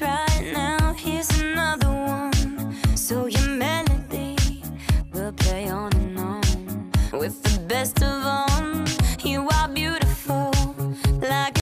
Right now here's another one. So your melody will play on and on with the best of all.